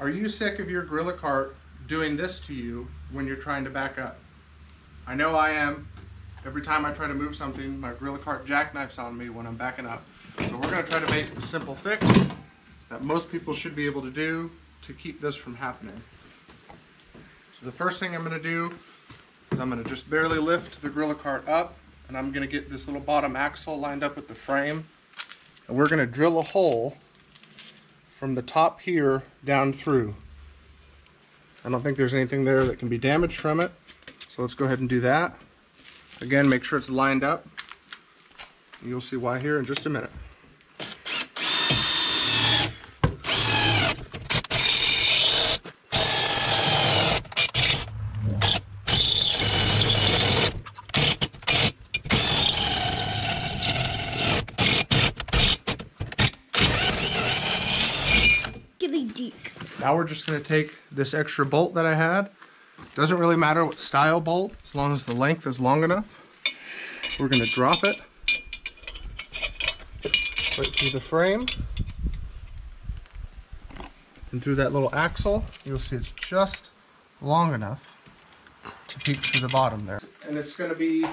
Are you sick of your Gorilla Cart doing this to you when you're trying to back up? I know I am. Every time I try to move something, my Gorilla Cart jackknifes on me when I'm backing up. So we're gonna try to make a simple fix that most people should be able to do to keep this from happening. So the first thing I'm gonna do is I'm gonna just barely lift the Gorilla Cart up and I'm gonna get this little bottom axle lined up with the frame. And we're gonna drill a hole from the top here down through. I don't think there's anything there that can be damaged from it. So let's go ahead and do that. Again, make sure it's lined up. You'll see why here in just a minute. Now we're just gonna take this extra bolt that I had. Doesn't really matter what style bolt, as long as the length is long enough. We're gonna drop it right through the frame. And through that little axle, you'll see it's just long enough to peek through the bottom there. And it's gonna be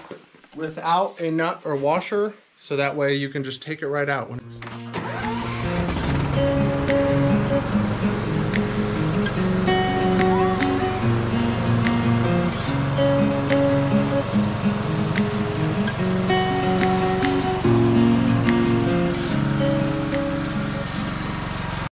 without a nut or washer, so that way you can just take it right out when